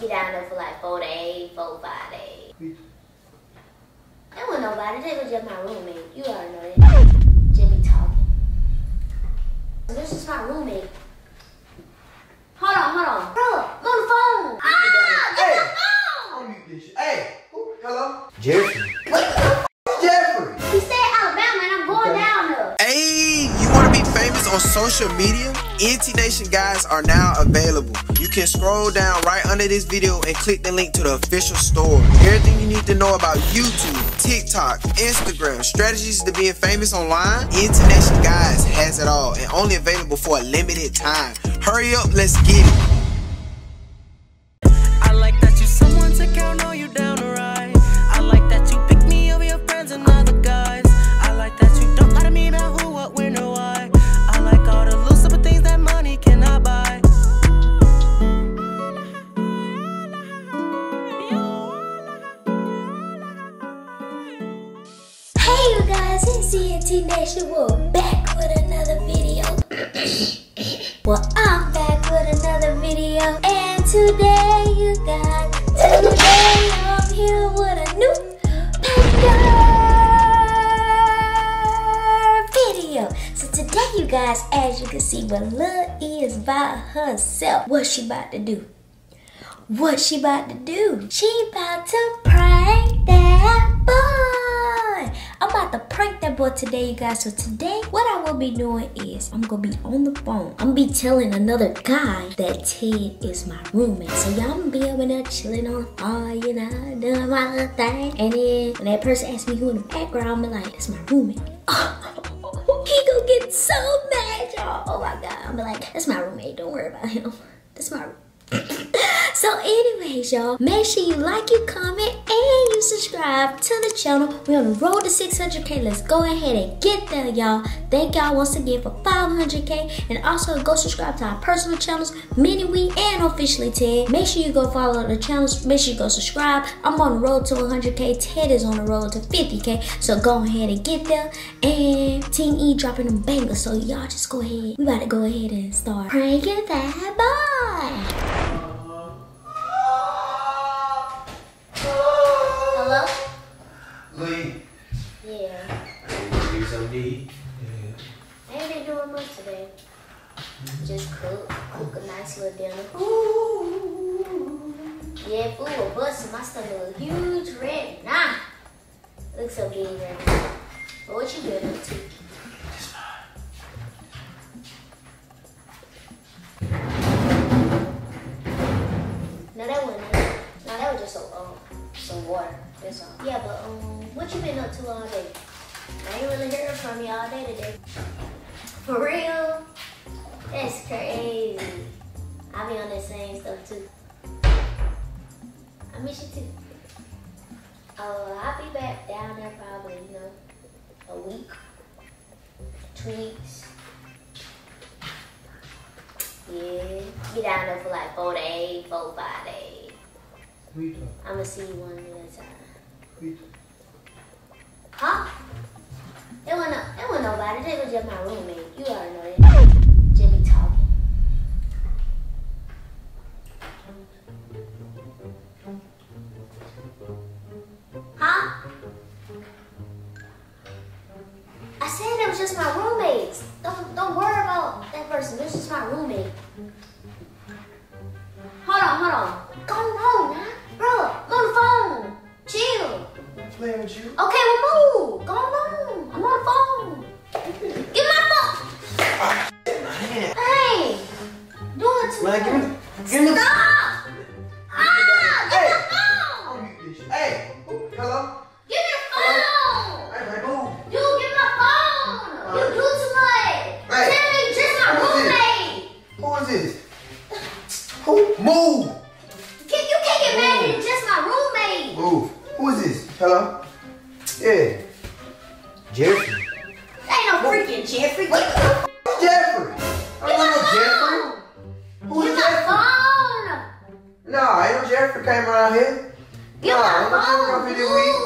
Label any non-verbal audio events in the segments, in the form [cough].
Be down there for like four days, four, five days. There wasn't nobody. They was just my roommate. You already know that. Just be talking. This is my roommate. Hold on, hold on. Bro, I'm on the phone. Ah, get Hey. the phone. I'll mute this shit. Hey, who- hello? Jeffrey. What the Jeffrey? He said Alabama and I'm going down there. Hey, you want to be famous on social media? E&T Nation guys are now available. You can scroll down right under this video and click the link to the official store. Everything you need to know about YouTube, TikTok, Instagram, strategies to being famous online. E&T Nation guys has it all and only available for a limited time. Hurry up, let's get it. We're back with another video. [coughs] well, I'm back with another video. And today, you guys, today I'm here with a new Panda video. So today, you guys, as you can see, Lil is by herself. What she about to do? What she about to do? She about to prank that that boy today, you guys. So today, what I will be doing is I'm gonna be on the phone. I'm gonna be telling another guy that Ted is my roommate. So y'all gonna be over there chilling on the phone, you know, doing my thing. And then when that person asks me who in the background, I'm like, that's my roommate. [laughs] he gonna get so mad, y'all. Oh my god. I'm like, that's my roommate. Don't worry about him. [laughs] That's my so anyways y'all make sure you like you comment and you subscribe to the channel. We're on the road to 600k let's go ahead and get there y'all. Thank y'all once again for 500k and also go subscribe to our personal channels Mini Wheatt and officially ted. Make sure you go follow the channels. Make sure you go subscribe. I'm on the road to 100k ted is on the road to 50k so go ahead and get there. And team e dropping them bangers. So y'all just go ahead. We about to go ahead and start pranking that boy some D? I ain't been doing much today. Just cook, cook a nice little dinner. Yeah, food was busting. My stomach huge. Looks. But what you been up to? No, that wasn't. No, that was just some, um, some water. Yeah, but um, what you been up to all day? I ain't really heard from you all day today. For real? That's crazy. I be on that same stuff too. I miss you too. Uh, I'll be back down there probably, you know, a week, two weeks. Yeah, be down there for like four days, four, five days. I'm gonna see you one at a time. There wasn't, there wasn't nobody. They was just my roommate. You already know that. Just be talking. Huh? I said it was just my roommates. Don't don't worry about that person. This is my roommate. Hello? Yeah. Jeffrey. Ain't no freaking Jeffrey. What the f- Jeffrey? I don't know Jeffrey. phone. Who Give my Jeffrey? phone. Nah, ain't no Jeffrey came around here. Give Nah, my ain't no Jeffrey phone. come this week.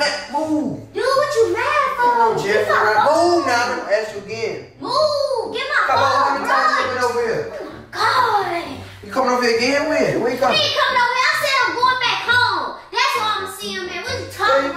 Man, move. Dude, what you mad for? No Jeffrey phone. Move now. I'm gonna ask you again. Move. Give my Come on, how many times you been over here? God. You coming over here again? When? When you He ain't coming over here. I said I'm going back home. That's why I'm gonna see him, man. What you Yeah, talking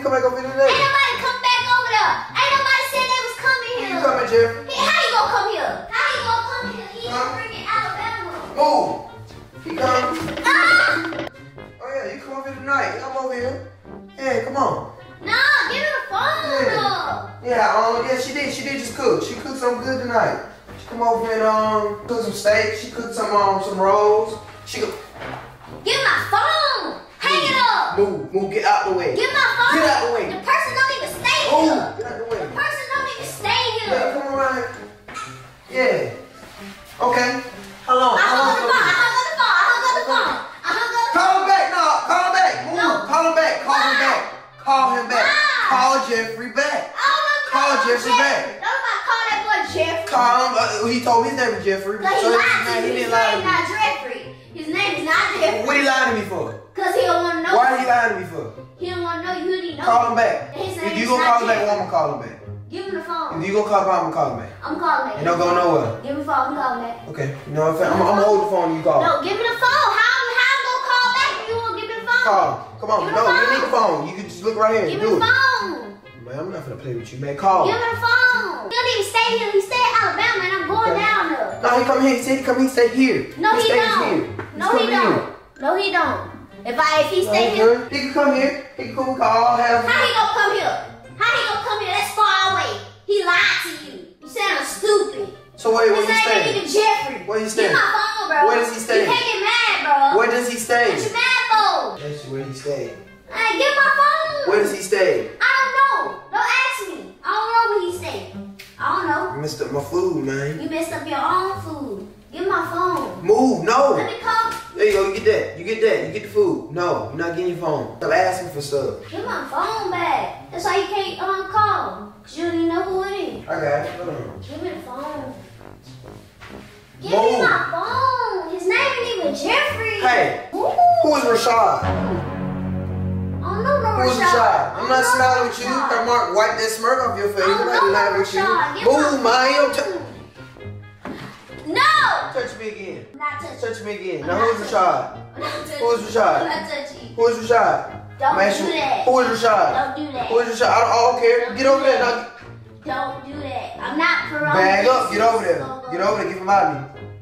you come back over. You come back over here Ain't nobody come back over there. Ain't nobody said they was coming here. You coming, Jeffrey? Hey, how you gonna come here? How you gonna come here? He Huh? freaking Alabama. Move. You come. Ah! Oh yeah, you come over here tonight. I'm over here. Yeah, come on. Nah, give me the phone. Yeah. Yeah, um, yeah, she did. She did just cook. She cooked something good tonight. She come over and um cook some steak. She cooked some um some rolls. She go Give my phone. Hang it up. move, move, get out the way. Give my phone. Get out the way. The person don't even stay Move, here. get out the way. The person don't even stay here. Yeah, come around. Yeah. Okay. How long? I hung up the phone. I hung up the phone. I hung up the phone. I hung up the Call him back. No, call him back. Move. No. Call him back. Call him back. Call him back. Why? Call Jeffrey back. I don't Call Jeffrey back. Nobody call that boy Jeffrey. Call him. Uh, he told me his name was Jeffrey. Cause he So lied his to he His didn't lie to name me. not Jeffrey. His name is not Jeffrey. What he lying to me for? Cause he don't want to know. Why he lying to me for? He don't want to know you. You know? Call him back. If you gonna call him back, well, I'm gonna call him back. Give him the phone. If you gonna call him back, I'm gonna call him back. I'm calling back. It don't go nowhere. Give me the phone. I'm calling back. Okay. You know what I'm saying? I'm, I'm gonna hold the phone you call. No, give me the phone. How how I'm gonna call back if you won't give me the phone? Call. Come on. Give me No, the you phone. need the phone. You can just look right here Give and me do the it. phone. Man, I'm not gonna play with you, man. Call. Give me the phone. He don't even stay here. He stay in Alabama, and I'm going Okay. down there. No, he come here. He said he come here. Stay here. No, he stays don't. Here. No, He's he don't. No, he don't. If I if he stay here, He can come here. He can come. We can all have. how he gonna come here? How he gonna come here? That's far away. He lied to you. You sound stupid. So wait, where His he name ain't stay? even Jeffrey. Where he Give stay? my phone, bro. Where does he stay? You can't get mad, bro. Where does he stay? What you mad for? That's where he stay. Hey, give my phone. Where does he stay? I don't know. Don't ask me. I don't know where he stay. I don't know. You messed up my food, man. You messed up your own food. Give my phone. Move. No. Let me call. There you go. You get that. You get that. You get the food. No, you're not getting your phone. Stop asking for stuff. Give my phone back. That's why you can't um, call. Cause you don't even know who it is. I got it. Give me the phone. Give Move. me my phone. His name ain't even Jeffrey. Hey, Ooh. who is Rashad? I don't no Who is Rashad. Rashad? I'm not smiling with you. Rashad. On, wipe that smirk off your face. I'm not lying with you. Move, my man. You don't phone. t- No. touch me again. I'm not touching. Touch me again. Now, who is Rashad? I'm not touching. Who is Rashad? I'm not touching. Who is Rashad? Don't I'm do that. Who is Rashad? Don't do that. Who is Rashad? I don't, I don't care. Get over there. Now, Don't do that. I'm not Corona. bag up. Get over there. Get over there. Get from by me.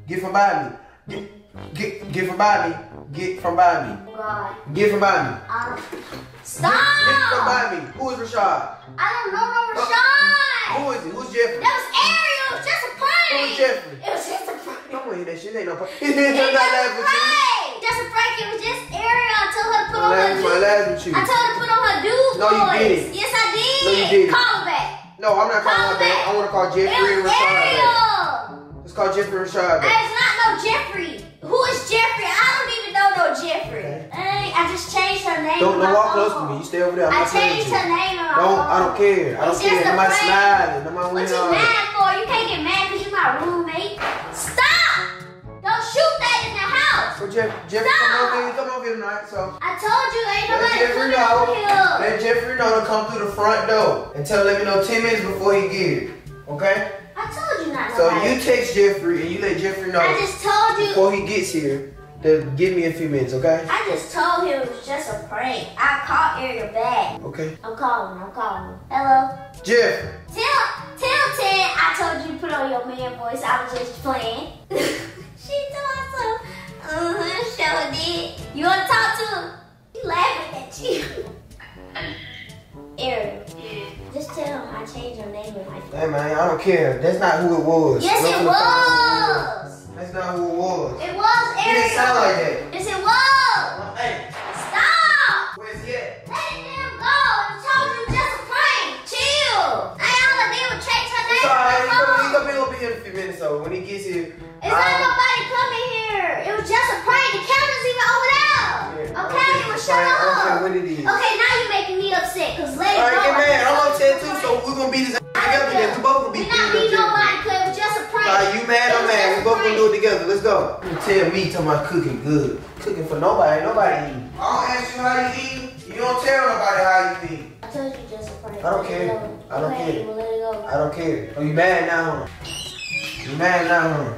Get from by me. Get, get, get from by me. Get from by me. God. Get from by me. I don't. Get, get from Stop. by me. Who is Rashad? I don't know no uh, Rashad. Who just a laughing with you. prank. Just a prank. It was just Ariel. I told her to put I'm on her dude. laughing with you. I told her to put on her dude No, you didn't. Yes, I did. No, you didn't. Call her back. No, I'm not calling Call her back. back. I want to call It Jeffrey and Rashad. Ariel. Let's call Jeffrey and Rashad. It's not no Jeffrey. Who is Jeffrey? I don't even know no Jeffrey. Hey, I just changed her name. Don't, don't walk close to me. You stay over there. I'm I not playing with changed her name on Don't. I don't care. I don't It's care. Nobody smiling. Nobody What you mad for? You can't get mad because you my roommate. So Jeff, Jeffrey, Stop. come over here. Come over here tonight. So I told you ain't let nobody Jeffrey coming know. here. Let Jeffrey know to come through the front door and tell him let me know 10 minutes before he get here. Okay? I told you not to. So nobody. you text Jeffrey and you let Jeffrey know I just told you. before he gets here to give me a few minutes. Okay? I just told him it was just a prank. I called Ariel back. Okay. I'm calling. I'm calling. Hello. Jeff. Tell tell Ted I told you to put on your man voice. I was just playing. [laughs] she told us uh-huh. You wanna talk to him? He laughing at you. [laughs] Ariel, just tell him I changed your name in my phone. Hey man, I don't care. That's not who it was. Yes, Look it the phone. was. That's not who it was. It was Ariel. didn't sound like that. Yes, it was. Hey, Stop. where's he at? Let him go. I told you just a prank. Chill. I all I did was change her name. It's alright. He on gonna, he my phone. gonna be here in a few minutes. So when he gets here, It's not I'll- nobody coming here. It was just a prank. The camera's even over there. Yeah, Okay, okay, well shut fine. I don't up. what it is. Okay, now you're making me upset. Cause later Alright, on, get mad. I'm I upset too. So we're gonna beat his ass I together. don't Then care. we both gonna be We're not beating beating nobody because it was just a prank. Alright, you mad? It I'm mad. We a both gonna do it together. Let's go. You tell me talking about cooking good. Cooking for nobody. Nobody eat. I don't ask you how you eat. You don't tell nobody how you eat. I told you just a prank. I don't Let it care. go. I don't okay, care. Well, let it go. I don't care. Oh, you mad now? You mad now?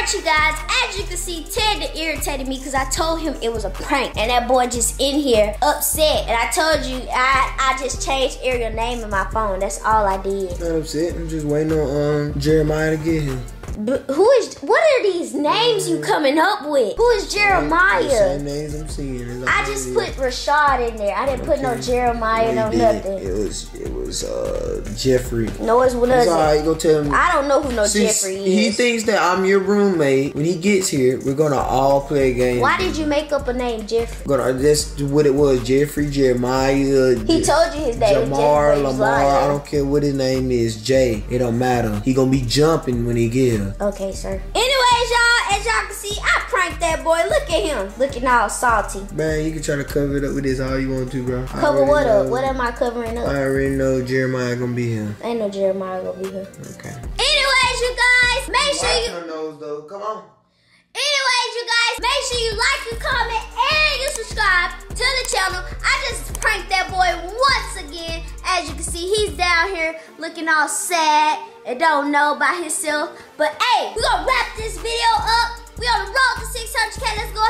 Alright, you guys, as you can see, Ted irritated me because I told him it was a prank. And that boy just in here upset. And I told you I, I just changed Ariel name in my phone. That's all I did. Not upset. I'm just waiting on um, Jeremiah to get here. But who is what are these names you coming up with? Who is Jeremiah? same names I'm seeing. I just put Rashad in there. I didn't put no Jeremiah, no nothing. It was it was uh Jeffrey. No, it's It's nothing. alright, go tell him. I don't know who no Jeffrey he thinks that I'm your roommate. When he gets here, we're gonna all play a game. Why did you make up a name, Jeffrey? Gonna that's what it was. Jeffrey, Jeremiah, He told you his name Jamar, Jeffrey. but he's Lamar. I don't care what his name is. Jay. It don't matter. He gonna be jumping when he get Okay, sir. Anyways, y'all, as y'all can see, I pranked that boy. Look at him, looking all salty. Man, you can try to cover it up with this all you want to, bro. Cover what up? What am I covering up? I already know Jeremiah gonna be here. Ain't no Jeremiah gonna be here. Okay. Anyways, you guys, make sure you. her nose though. Come on. You guys, make sure you like, you comment, and you subscribe to the channel. I just pranked that boy once again. As you can see, he's down here looking all sad and don't know about himself. But hey, we're gonna wrap this video up. We on the road to 600k. Let's go